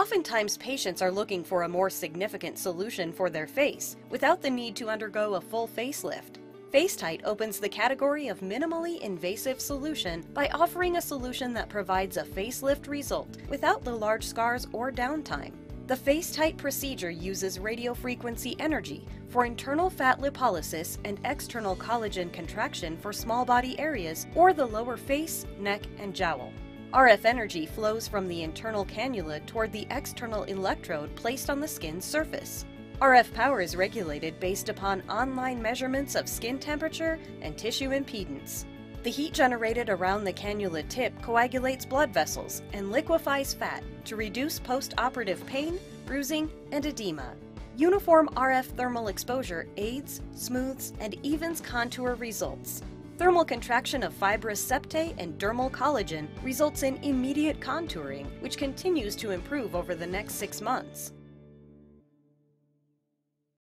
Oftentimes, patients are looking for a more significant solution for their face without the need to undergo a full facelift. FaceTite opens the category of minimally invasive solution by offering a solution that provides a facelift result without the large scars or downtime. The FaceTite procedure uses radiofrequency energy for internal fat lipolysis and external collagen contraction for small body areas or the lower face, neck, and jowl. RF energy flows from the internal cannula toward the external electrode placed on the skin's surface. RF power is regulated based upon online measurements of skin temperature and tissue impedance. The heat generated around the cannula tip coagulates blood vessels and liquefies fat to reduce post-operative pain, bruising, and edema. Uniform RF thermal exposure aids, smooths, and evens contour results. Thermal contraction of fibrous septae and dermal collagen results in immediate contouring, which continues to improve over the next six months.